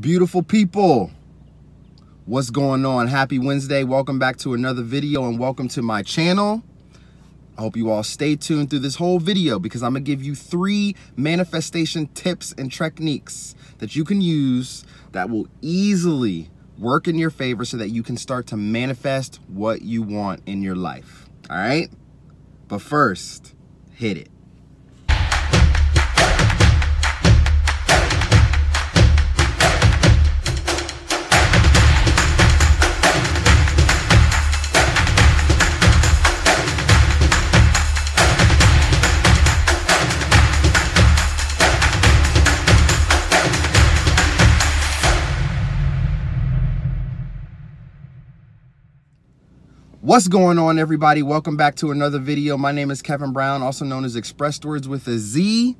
Beautiful people, what's going on? Happy Wednesday. Welcome back to another video and welcome to my channel. I hope you all stay tuned through this whole video because I'm gonna give you three manifestation tips and techniques that you can use that will easily work in your favor so that you can start to manifest what you want in your life. All right? But first, hit it. What's going on, everybody? Welcome back to another video. My name is Kevin Brown, also known as ExpressedWordz with a Z,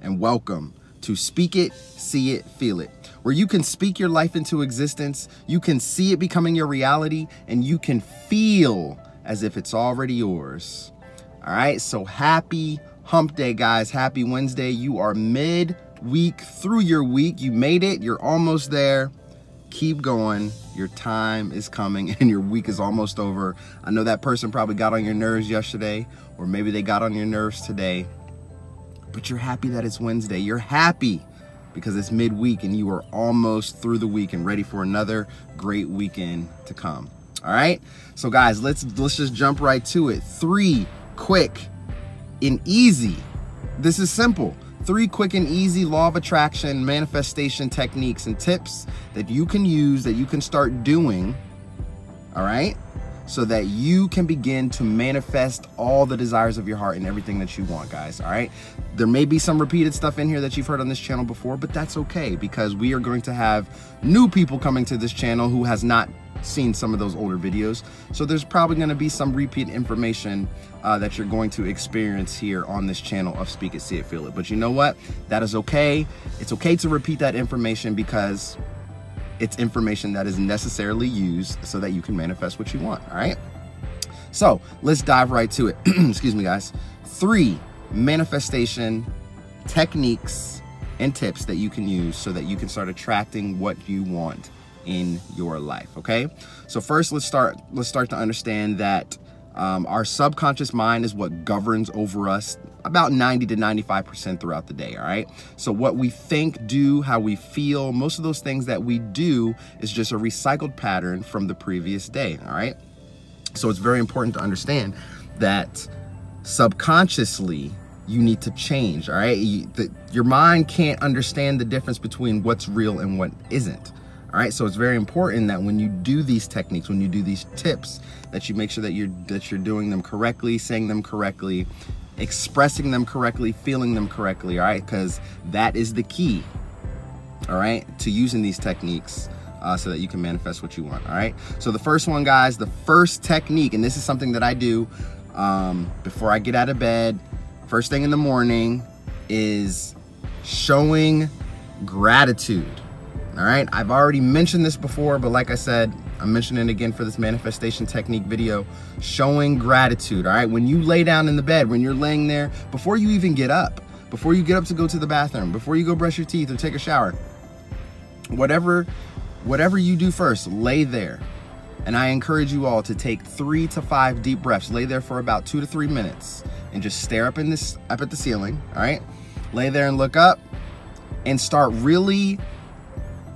and welcome to Speak It, See It, Feel It, where you can speak your life into existence, you can see it becoming your reality, and you can feel as if it's already yours. All right, so happy hump day, guys. Happy Wednesday. You are mid week through your week. You made it, you're almost there keep going. Your time is coming and your week is almost over. I know that person probably got on your nerves yesterday, or maybe they got on your nerves today, but you're happy that it's Wednesday. You're happy because it's midweek and you are almost through the week and ready for another great weekend to come. All right. So guys, let's let's just jump right to it. Three quick and easy. This is simple three quick and easy law of attraction manifestation techniques and tips that you can use, that you can start doing, all right? So that you can begin to manifest all the desires of your heart and everything that you want, guys, all right? There may be some repeated stuff in here that you've heard on this channel before, but that's okay because we are going to have new people coming to this channel who has not seen some of those older videos. So there's probably going to be some repeat information uh, that you're going to experience here on this channel of Speak It, See It, Feel It. But you know what? That is okay. It's okay to repeat that information because it's information that is necessarily used so that you can manifest what you want, all right? So let's dive right to it. Excuse me, guys. Three manifestation techniques and tips that you can use so that you can start attracting what you want in your life okay so first let's start let's start to understand that um, our subconscious mind is what governs over us about 90 to 95% throughout the day, all right? So, what we think, do, how we feel, most of those things that we do is just a recycled pattern from the previous day, all right? So, it's very important to understand that subconsciously, you need to change, all right? You, the, your mind can't understand the difference between what's real and what isn't. All right, so it's very important that when you do these techniques, when you do these tips, that you make sure that you're that you're doing them correctly, saying them correctly, expressing them correctly, feeling them correctly, all right? Because that is the key, all right, to using these techniques uh, so that you can manifest what you want, all right? So the first one, guys, the first technique, and this is something that I do um, before I get out of bed, first thing in the morning, is showing gratitude all right, I've already mentioned this before, but like I said, I'm mentioning again for this manifestation technique video, showing gratitude, all right? When you lay down in the bed, when you're laying there, before you even get up, before you get up to go to the bathroom, before you go brush your teeth or take a shower, whatever, whatever you do first, lay there. And I encourage you all to take three to five deep breaths. Lay there for about two to three minutes and just stare up in this up at the ceiling, all right? Lay there and look up and start really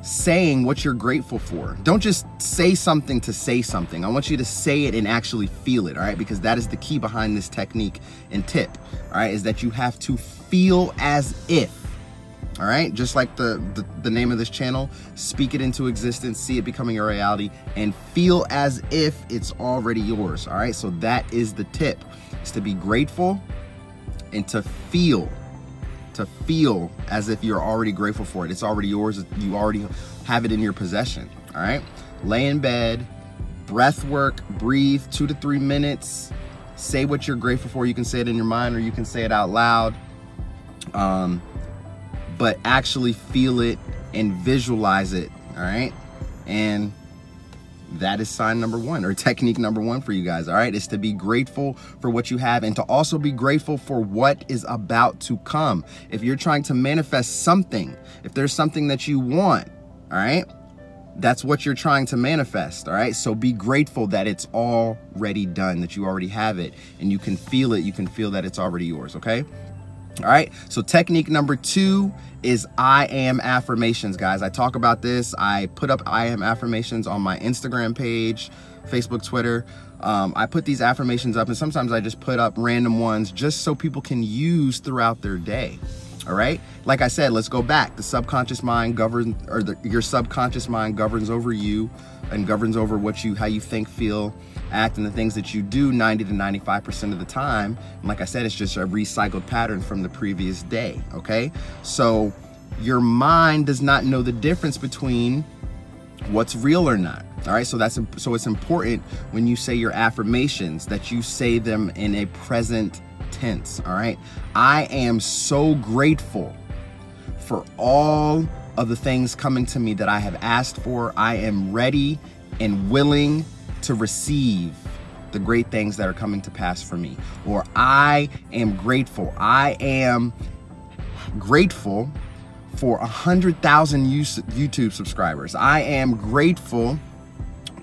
saying what you're grateful for. Don't just say something to say something. I want you to say it and actually feel it, all right? Because that is the key behind this technique and tip, all right? Is that you have to feel as if, all right? Just like the, the, the name of this channel, speak it into existence, see it becoming a reality, and feel as if it's already yours, all right? So that is the tip, is to be grateful and to feel to feel as if you're already grateful for it. It's already yours. You already have it in your possession. All right. Lay in bed, breath work, breathe two to three minutes. Say what you're grateful for. You can say it in your mind or you can say it out loud. Um, but actually feel it and visualize it. All right. And that is sign number one or technique number one for you guys all right is to be grateful for what you have and to also be grateful for what is about to come if you're trying to manifest something if there's something that you want all right? That's what you're trying to manifest, all right? So be grateful that it's already done, that you already have it, and you can feel it. You can feel that it's already yours, okay? All right, so technique number two is I am affirmations, guys. I talk about this. I put up I am affirmations on my Instagram page, Facebook, Twitter. Um, I put these affirmations up, and sometimes I just put up random ones just so people can use throughout their day. All right, like I said, let's go back. The subconscious mind governs, or the, your subconscious mind governs over you and governs over what you, how you think, feel, act and the things that you do 90 to 95% of the time. And like I said, it's just a recycled pattern from the previous day, okay? So your mind does not know the difference between what's real or not. All right, so that's so it's important when you say your affirmations that you say them in a present tense. All right, I am so grateful for all of the things coming to me that I have asked for. I am ready and willing to receive the great things that are coming to pass for me. Or I am grateful. I am grateful for 100,000 YouTube subscribers. I am grateful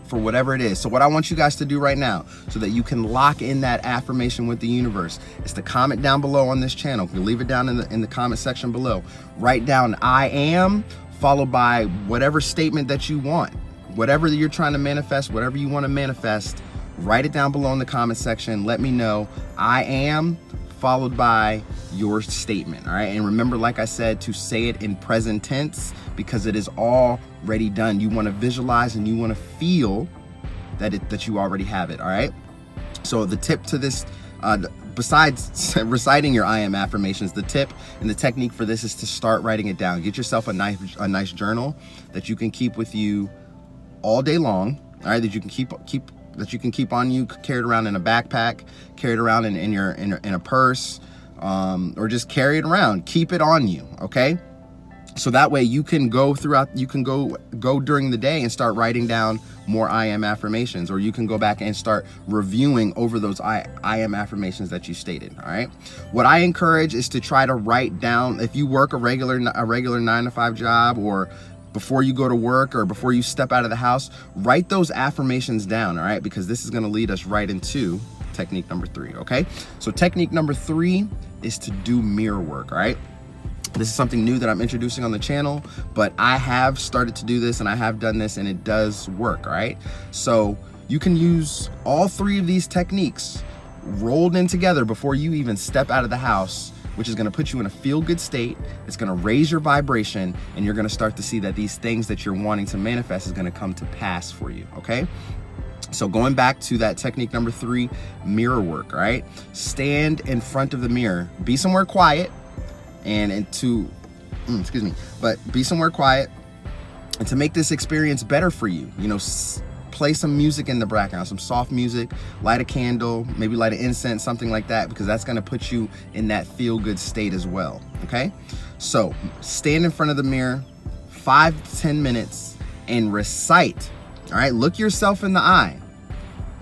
for whatever it is. So what I want you guys to do right now so that you can lock in that affirmation with the universe is to comment down below on this channel. You leave it down in the in the comment section below. Write down I am followed by whatever statement that you want whatever you're trying to manifest, whatever you want to manifest, write it down below in the comment section. Let me know. I am followed by your statement. All right. And remember, like I said, to say it in present tense because it is already done. You want to visualize and you want to feel that it that you already have it. All right. So the tip to this, uh, besides reciting your I am affirmations, the tip and the technique for this is to start writing it down. Get yourself a nice a nice journal that you can keep with you all day long, all right, that you can keep keep that you can keep on you, carry it around in a backpack, carry it around in, in your in, in a purse, um, or just carry it around. Keep it on you, okay? So that way you can go throughout, you can go go during the day and start writing down more I am affirmations, or you can go back and start reviewing over those I, I am affirmations that you stated. All right. What I encourage is to try to write down if you work a regular a regular nine to five job or before you go to work or before you step out of the house, write those affirmations down, all right? Because this is gonna lead us right into technique number three, okay? So technique number three is to do mirror work, all right? This is something new that I'm introducing on the channel, but I have started to do this and I have done this and it does work, all right? So you can use all three of these techniques rolled in together before you even step out of the house which is gonna put you in a feel good state. It's gonna raise your vibration, and you're gonna start to see that these things that you're wanting to manifest is gonna come to pass for you, okay? So going back to that technique number three, mirror work, right? Stand in front of the mirror, be somewhere quiet, and, and to, mm, excuse me, but be somewhere quiet, and to make this experience better for you, you know, play some music in the background, some soft music, light a candle, maybe light an incense, something like that, because that's gonna put you in that feel good state as well, okay? So stand in front of the mirror, five to 10 minutes, and recite, all right? Look yourself in the eye.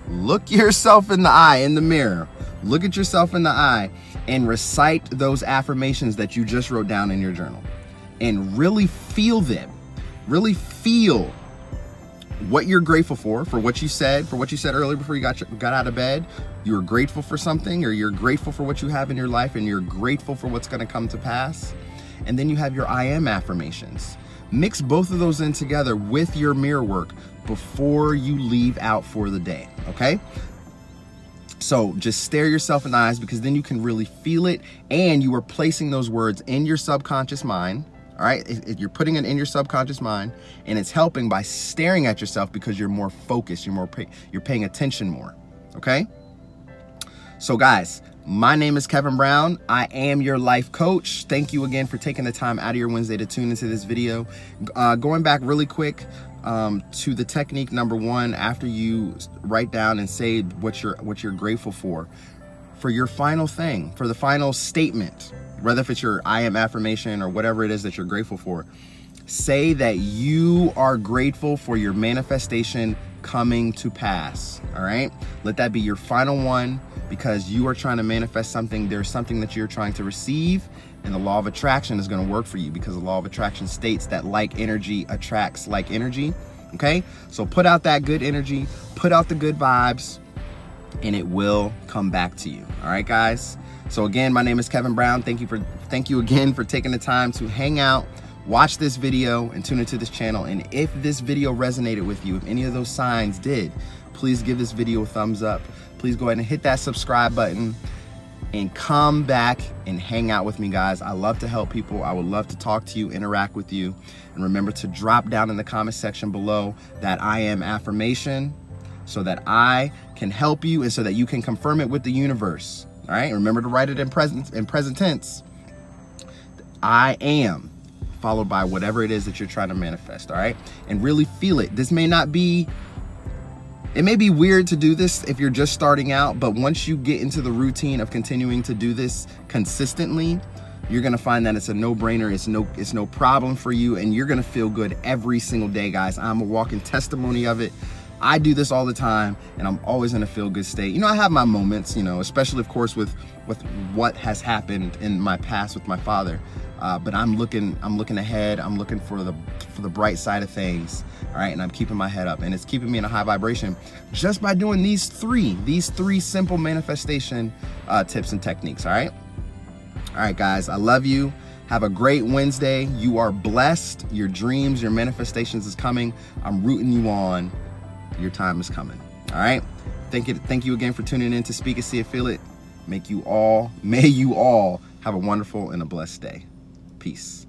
Look yourself in the eye in the mirror. Look at yourself in the eye and recite those affirmations that you just wrote down in your journal and really feel them. Really feel what you're grateful for, for what you said, for what you said earlier before you got, your, got out of bed. You were grateful for something, or you're grateful for what you have in your life, and you're grateful for what's going to come to pass. And then you have your I am affirmations. Mix both of those in together with your mirror work before you leave out for the day, okay? So just stare yourself in the eyes because then you can really feel it and you are placing those words in your subconscious mind all right you're putting it in your subconscious mind and it's helping by staring at yourself because you're more focused you're more pay, you're paying attention more okay so guys my name is Kevin Brown. I am your life coach. Thank you again for taking the time out of your Wednesday to tune into this video. Uh, going back really quick um, to the technique number one, after you write down and say what you're what you're grateful for, for your final thing, for the final statement, whether if it's your I am affirmation or whatever it is that you're grateful for, say that you are grateful for your manifestation coming to pass. All right. Let that be your final one because you are trying to manifest something. There's something that you're trying to receive and the law of attraction is going to work for you because the law of attraction states that like energy attracts like energy. Okay? So put out that good energy, put out the good vibes, and it will come back to you. All right, guys? So again, my name is Kevin Brown. Thank you for thank you again for taking the time to hang out, watch this video, and tune into this channel. And if this video resonated with you, if any of those signs did, please give this video a thumbs up. Please go ahead and hit that subscribe button and come back and hang out with me, guys. I love to help people. I would love to talk to you, interact with you. And remember to drop down in the comment section below that I am affirmation so that I can help you and so that you can confirm it with the universe. All right. Remember to write it in present in present tense. I am followed by whatever it is that you're trying to manifest. All right. And really feel it. This may not be it may be weird to do this if you're just starting out, but once you get into the routine of continuing to do this consistently, you're gonna find that it's a no-brainer, it's no, it's no problem for you, and you're gonna feel good every single day, guys. I'm a walking testimony of it. I do this all the time and I'm always in a feel good state. You know, I have my moments, you know, especially of course with with what has happened in my past with my father. Uh, but I'm looking I'm looking ahead. I'm looking for the for the bright side of things. All right, and I'm keeping my head up and it's keeping me in a high vibration just by doing these three, these three simple manifestation uh, tips and techniques, all right? All right, guys, I love you. Have a great Wednesday. You are blessed. Your dreams, your manifestations is coming. I'm rooting you on your time is coming. All right. Thank you. Thank you again for tuning in to Speak It, See It, Feel It. Make you all, may you all have a wonderful and a blessed day. Peace.